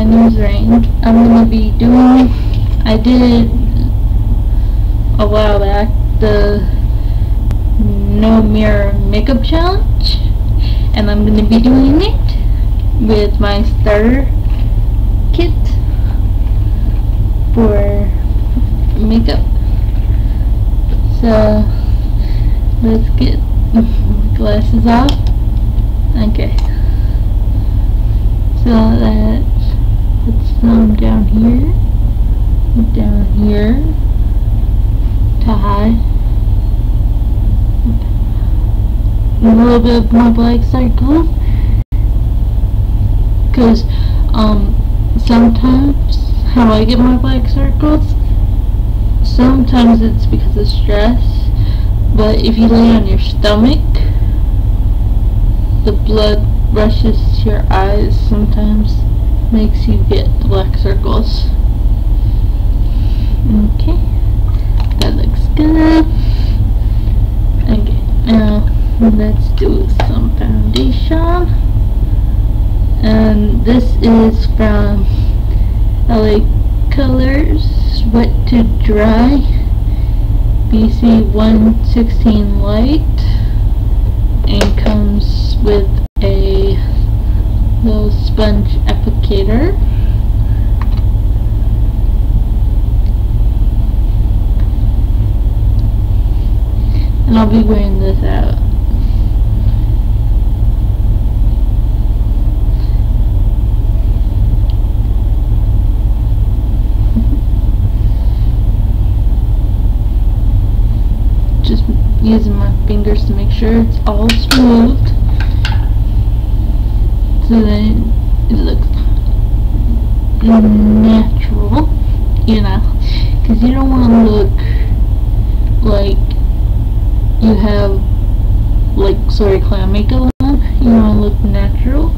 my name's Rayne. I'm gonna be doing, I did a while back, the No Mirror Makeup Challenge, and I'm gonna be doing it with my starter kit for makeup. So, let's get glasses off. Okay. So that some down here, down here, to high. A little bit of my black circle. Cause, um, sometimes, how I get my black circles, sometimes it's because of stress, but if you lay on your stomach, the blood rushes to your eyes sometimes makes you get black circles. Okay, that looks good. Okay, now let's do some foundation. And this is from LA Colors Wet to Dry BC 116 Light and comes with a little sponge applicator. And I'll be wearing this out. Just using my fingers to make sure it's all smooth so then it looks natural you know? Because you don't want to look like you have like sorry clown makeup on. You want to look natural.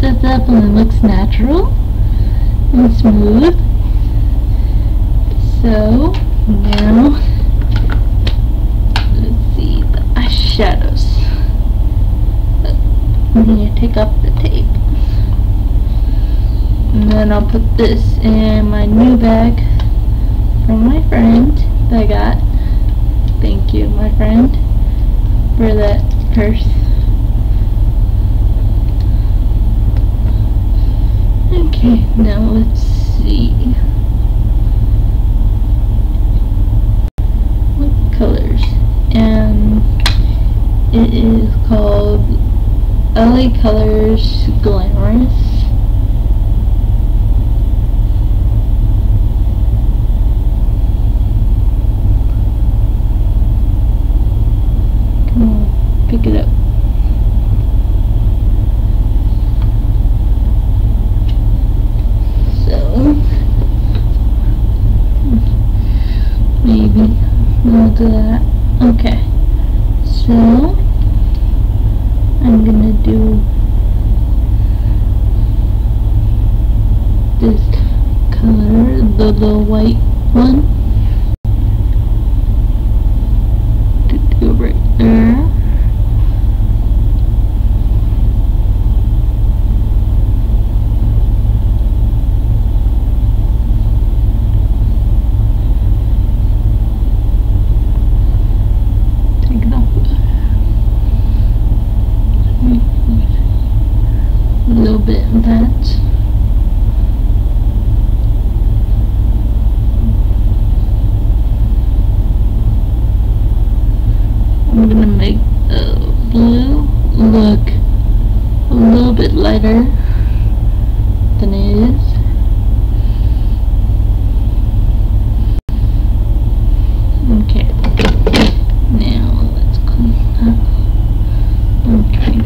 That definitely looks natural and smooth. So now let's see the eyeshadows. I'm gonna take off the tape. And then I'll put this in my new bag from my friend that I got. Thank you, my friend, for that purse. Okay, now let's see. What colors and it is called LA Colors Glamorous come on pick it up so maybe we'll do that. Okay, so I'm gonna do this color, the the white one. Do right there. Take it. Hmm. A little bit of that. I'm gonna make the blue look a little bit lighter than it is. Okay. Now let's clean that. Okay.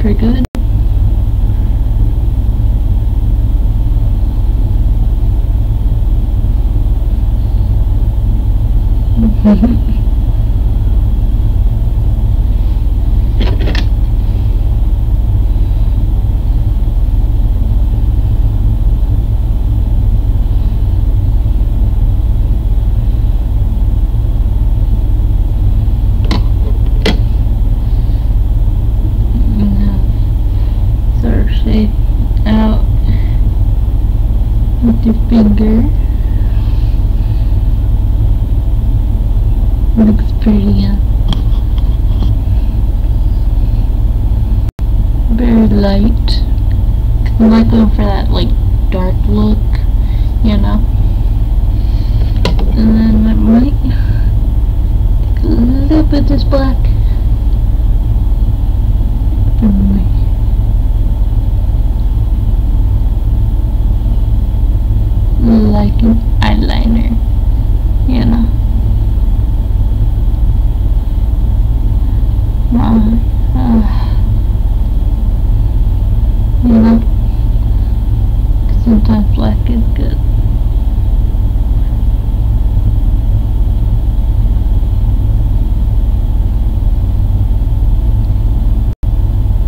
Pretty good. sort of shape out with your finger. Looks pretty, uh, very light. I'm not going for that like dark look, you know. And then I might take a little bit of this black. And my like an eyeliner, you know. Well, uh, you know, sometimes black is good.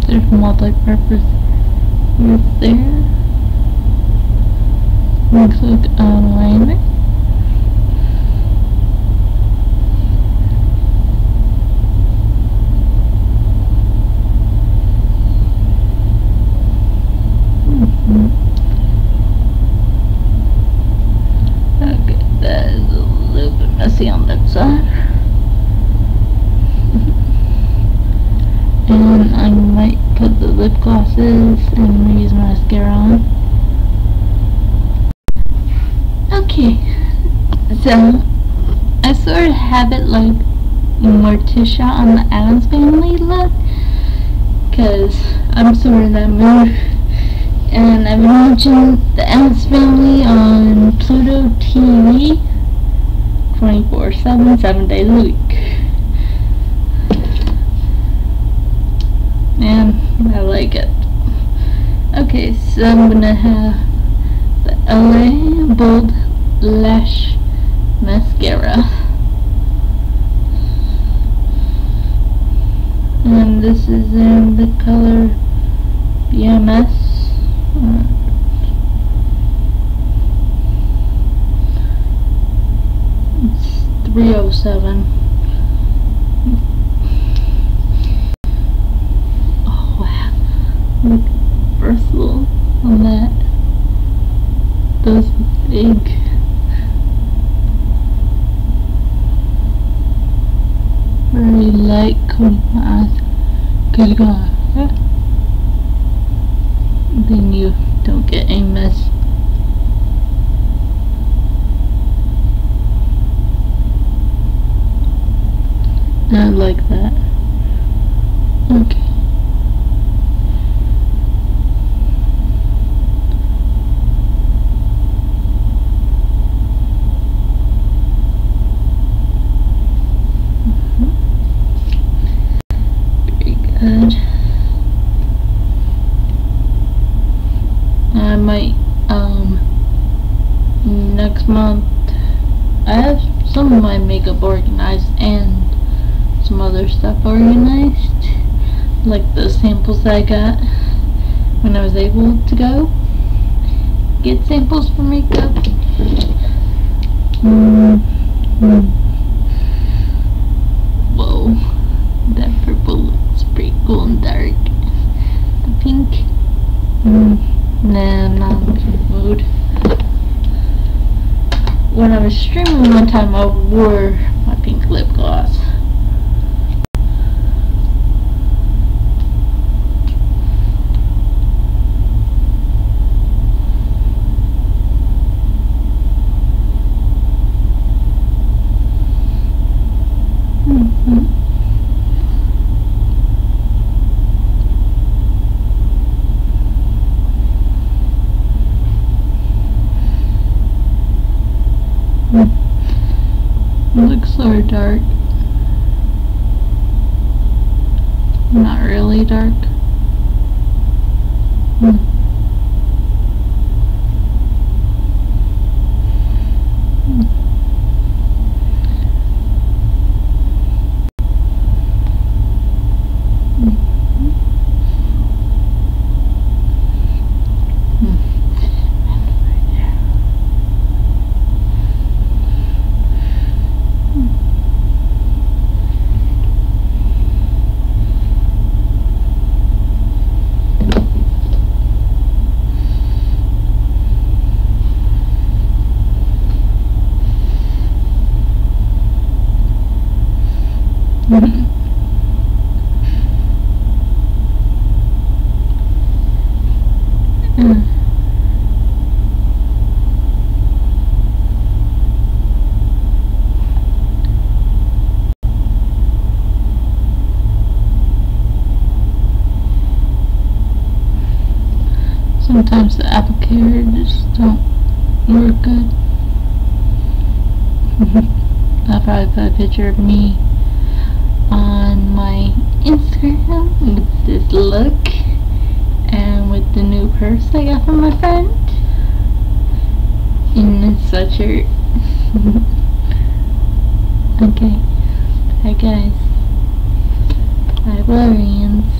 There's multi-purpose right there. Looks like eyeliner. Mhm. Okay, that is a little bit messy Um, on that side. and I might put the lip glosses and use mascara on. Okay, I sort of have it like Morticia on the Addams Family look, cause I'm sort of that mood. And I've been watching the Addams Family on Pluto TV 24/7, seven days a week. And I like it. Okay, so I'm gonna have the LA Bold Lash Mascara. And this is in the color BMS. It's 307. Oh wow. Look versatile on that. Those big. Very light coating my eyes. Then you don't get a mess. I like that. Okay. Very good. I might, um, next month, I have some of my makeup organized and some other stuff organized, like the samples I got when I was able to go get samples for makeup. Mm, mm. Whoa, that purple looks pretty cool and dark. The pink, mm, nah, not in the mood. When I was streaming one time, I wore my pink lip gloss. Mhm. Mm. It looks so dark. Not really dark. Hmm. Hmm. Mm-hmm. Mm. Sometimes the applicator just don't work good. I'll probably put a picture of me on my Instagram with this look with the new purse I got from my friend in this sweatshirt. okay, bye guys. Bye Valerians.